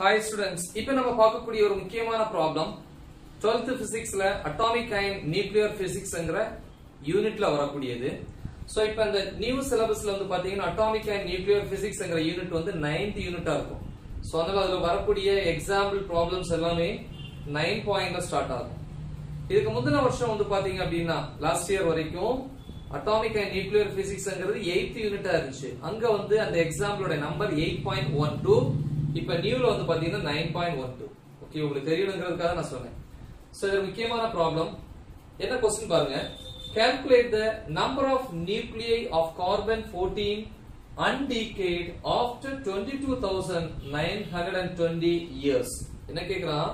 Hi students இப்போ நம்ம பார்க்கக்கூடிய ஒரு முக்கியமான ப்ராப்ளம் 12th பிசிக்ஸ்ல அட்டாமிக் அண்ட் நியூக்ளியர் பிசிக்ஸ்ங்கிற யூனிட்ல வரக்கூடியது. ஸோ இப்போ இந்த நியூ சிலபஸ்ல வந்து பாத்தீங்கன்னா அட்டாமிக் அண்ட் நியூக்ளியர் பிசிக்ஸ்ங்கிற யூனிட் வந்து நைன்த் யூனிட்டா இருக்கும். ஸோ அதனால அதுல வரக்கூடிய எக்ஸாம்பிள் ப்ராப்ளம்ஸ் எல்லாமே நைன் பாயிண்ட்ல ஸ்டார்ட் ஆகும். இதுக்கு முந்தின வருஷம் வந்து பாத்தீங்க அப்படின்னா லாஸ்ட் இயர் வரைக்கும் அட்டாமிக் அண்ட் நியூக்ளியர் பிசிக்ஸ்ங்கிறது எயித் யூனிட்டா இருந்துச்சு. அங்க வந்து அந்த எக்ஸாம்பிளோட number eight point one two இப்ப நியூல வந்து பாத்தீங்கன்னா nine point one two okay உங்களுக்கு தெரியணுங்கிறதுக்காக நான் சொன்னேன். சோ இது முக்கியமான ப்ராப்ளம் என்ன கொஸ்டின் பாருங்க. Calculate the number of nuclei of carbon 14 undecayed after 22920 years. என்ன கேக்குறான்?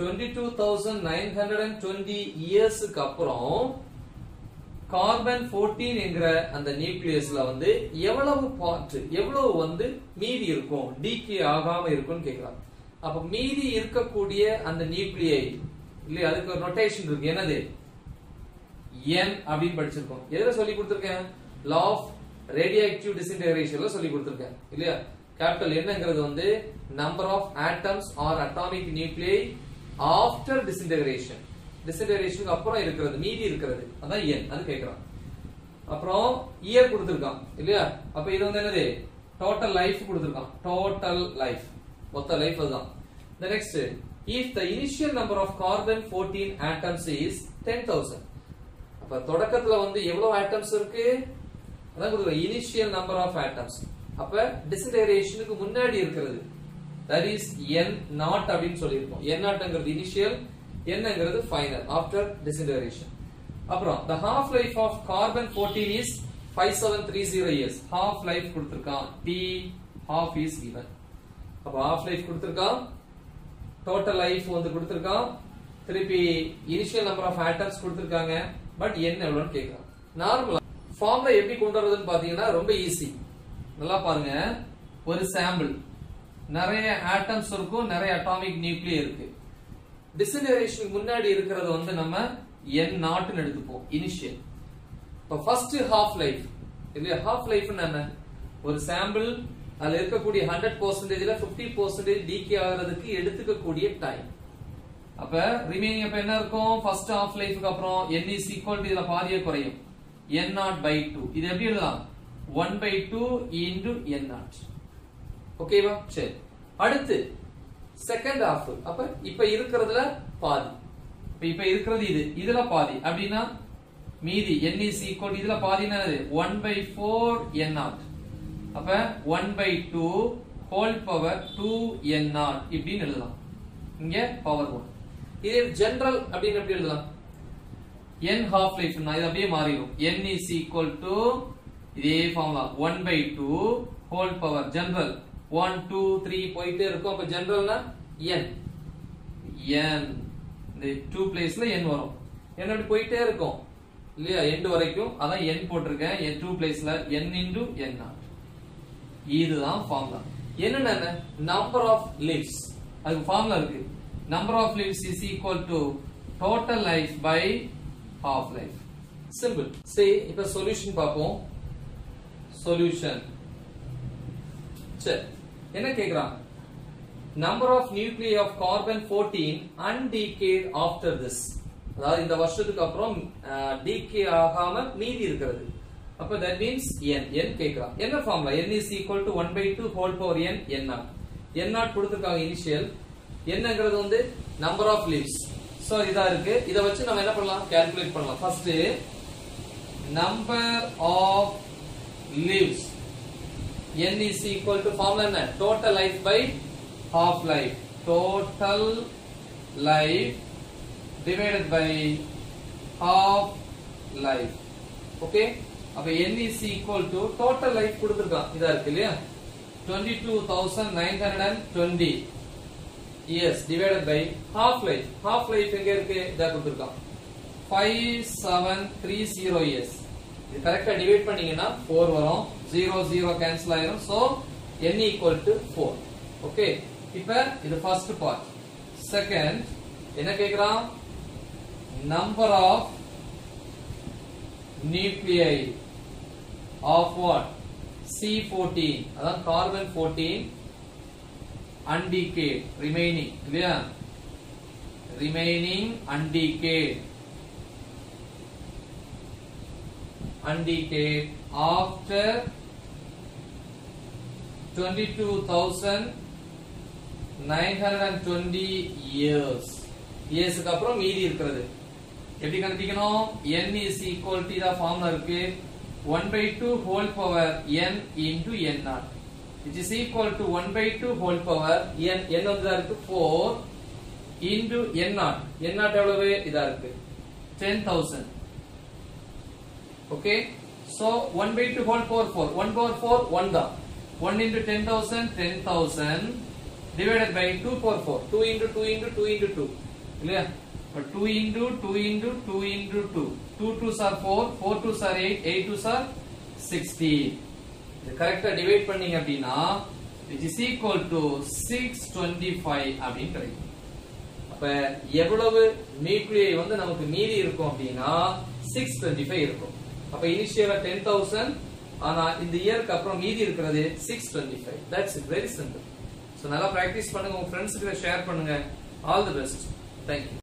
22920 இயர்ஸ்க்கு அப்புறம் கார்பன் 14 என்கிற அந்த நியூக்ளியஸ்ல வந்து எவ்வளவு பார்ட் எவ்வளவு வந்து மீதி இருக்கும்? டீகே ஆகாம இருக்கும்னு கேட்கலாம் அப்ப மீதி இருக்கக்கூடிய அந்த நியூக்ளியை இல்லையா அதுக்கு ஒரு நொட்டேஷன் இருக்கு. என்னது? என் அப்படின்னு படிச்சிருக்கோம். எதுல சொல்லி கொடுத்துருக்கேன்? லா ஆஃப் ரேடியோஆக்டிவ் டிஸ்இன்டகிரேஷன்ல சொல்லி கொடுத்துருக்கேன். இல்லையா? கேபிட்டல் என்னங்கிறது வந்து number of atoms or atomic nuclei after disintegration டிசன்டரேஷனுக்கு அப்புறம் இருக்கிறது மீதி இருக்கிறது. அதான் என் அது கேட்கிறான். அப்புறம் இயர் கொடுத்துருக்கான் இல்லையா? அப்ப இது வந்து என்னது? டோட்டல் லைஃப் கொடுத்துருக்கான். டோட்டல் லைஃப் மொத்த லைஃப் அதுதான். The next if the initial number of carbon fourteen atoms is ten thousand அப்ப தொடக்கத்துல வந்து எவ்வளவு ஆட்டம்ஸ் இருக்கு? அதான் கொடுத்துருக்கோம் இனிஷியல் நம்பர் ஆஃப் ஆட்டம்ஸ் அப்ப டிசன்டரேஷனுக்கு முன்னாடி இருக்கிறது. தட் இஸ் என் நாட் அப்படின்னு சொல்லியிருக்கோம் என் நாட்ங்கிறது இனிஷியல் என்னங்கிறது ஃபைனல் ஆஃப்டர் டிசிடரேஷன் அப்புறம் the half life of carbon fourteen is five seven three zero years half life கொடுத்துருக்கான். டி ஹாஃப் இஸ் கிவன் அப்ப ஹாஃப் லைஃப் கொடுத்துருக்கான். டோட்டல் லைஃப் வந்து கொடுத்துருக்கான். திருப்பி இனிஷியல் நம்பர் ஆஃப் ஆட்டம்ஸ் கொடுத்துருக்காங்க. பட் என்ன எவ்வளோன்னு கேட்குறான். நார்மலா ஃபார்ம்ல எப்படி கொண்டு வரதுன்னு பாத்தீங்கன்னா ரொம்ப ஈஸி நல்லா பாருங்க. ஒரு சாம்பிள் நிறைய ஆட்டம்ஸ் இருக்கும் நிறைய அட்டாமிக் நியூக்ளியர் இருக்கு. டிசலரேஷனுக்கு முன்னாடி இருக்கிறது வந்து நம்ம என் நாட்னு எடுத்துப்போம் இனிஷியல் இப்ப ஃபர்ஸ்ட் ஹாஃப் லைஃப் இல்லையா? ஹாஃப் லைஃப் என்ன? ஒரு சாம்பிள் அதுல இருக்கக்கூடிய ஹண்ட்ரட் பர்சன்டேஜ்ல பிப்டி பர்சன்டேஜ் டிகே ஆகிறதுக்கு எடுத்துக்கக்கூடிய டைம் அப்ப ரிமைனிங் அப்ப என்ன இருக்கும்? ஃபர்ஸ்ட் ஹாஃப் லைஃப்க்கு அப்புறம் என் இஸ் ஈக்குவல் to இதுல பாதியே குறையும். N நாட் பை டூ இது எப்படி எழுதலாம்? One by two into N naught ஓகேவா சரி. அடுத்து செகண்ட் ஹாஃப் அப்ப இப்ப இருக்கிறதுல பாதி. இப்ப இருக்கிறது இது. இதுல பாதி. அப்படின்னா மீதி என் இஸ் ஈக்குவல் இதுல பாதினா one by four N naught அப்ப one by two whole power two N naught இப்படின்னு எழுதலாம். இங்க பவர் ஒன் இது ஜென்ரல் அப்படின்னு எப்படி எழுதலாம்? என் ஹாஃப் லைஃப் இது அப்படியே மாறிடும். என் இஸ் ஈக்குவல் டு இதே formula one by two whole power general 1 2 3 போயிட்டே இருக்கும். அப்ப ஜென்ரல்னா என் என் இந்த டூ பிளேஸ்ல என் வரும். N அப்படி போயிட்டே இருக்கும். இல்லையா? எண்டு வரைக்கும். அதான் என் போட்டிருக்கேன். என் டூ பிளேஸ்ல என் into என் இதுதான் ஃபார்முலா என்னென்ன நம்பர் ஆஃப் லீவ்ஸ் அதுக்கு ஃபார்முலா இருக்கு. Number of lives is equal to total life by half life simple சரி இப்ப சொல்யூஷன் பார்ப்போம். சொல்யூஷன் சரி என்ன கேக்குறான் number of nuclei of carbon 14 undecayed after this அதாவது இந்த வருஷத்துக்கு அப்புறம் டிகே ஆகாம மீதி இருக்கிறது. அப்ப தட் மீன்ஸ் என் என் கேட்கலாம் என்ன formula n is equal to 1 by 2 whole power n n naught. n naught கொடுத்துருக்காங்க இனிஷியல் என்னங்கிறது வந்து நம்பர் ஆஃப் லீவ்ஸ் சோ இதா இருக்கு. இத வச்சு நம்ம என்ன பண்ணலாம்? கால்குலேட் பண்ணலாம். First number of lives n is equal to formula என்ன total life by half life total life divided by half life okay அப்ப n is equal to total life கொடுத்திருக்கான் இதா இருக்கு இல்லையா 22920 years divided by half life half life எங்க இருக்கு இதா கொடுத்திருக்கான் 5730 years இது கரெக்ட்டா டிவைட் பண்ணீங்கன்னா 4 வரும் 0 0 கேன்சல் ஆயிரும். So n equal to 4 okay இப்ப இது ஃபர்ஸ்ட் பார்ட் செகண்ட் என்ன கேக்குறான்? Number of nuclei of what C14 அதான் கார்பன் 14 undecayed remaining. இல்லையா? Remaining undecayed undecayed after 22920 years இயர்ஸ்க்கு அப்புறம் மீதி இருக்கிறது எப்படி கண்டுபிடிக்கணும் n is equal to the formula இருக்கு 1 by 2 whole power n into n naught which is equal to 1 by 2 whole power n n வந்து இதா இருக்கு 4 into n naught n naught எவ்வளவு இதா இருக்கு 10000 okay so 1 by 2 whole power 4 1 power 4 1 தான் 1 into 10000 10000 divided by 2 power 4 2 into 2 into 2 into 2 இல்லையா 2 into 2 into 2 into 2 2 2s are 4 4 2s are 8 8 2s are 60 இது கரெக்டா டிவைட் பண்ணீங்க அப்படின்னா which is equal to 625 அப்படின்னு கிடைக்கும். அப்ப எவ்வளவு நியூக்ளியை வந்து நமக்கு மீறி இருக்கும் அப்படின்னா 625 இருக்கும். அப்ப இனிஷியலா 10000 ஆனா இந்த இயருக்கு அப்புறம் மீதி இருக்கிறது 625 that's it very simple so நல்லா ப்ராக்டிஸ் பண்ணுங்க. உங்க ஃப்ரெண்ட்ஸ்க்கு ஷேர் பண்ணுங்க. All the best thank you